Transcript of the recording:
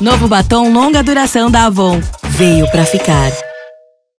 Novo batom longa duração da Avon. Veio pra ficar.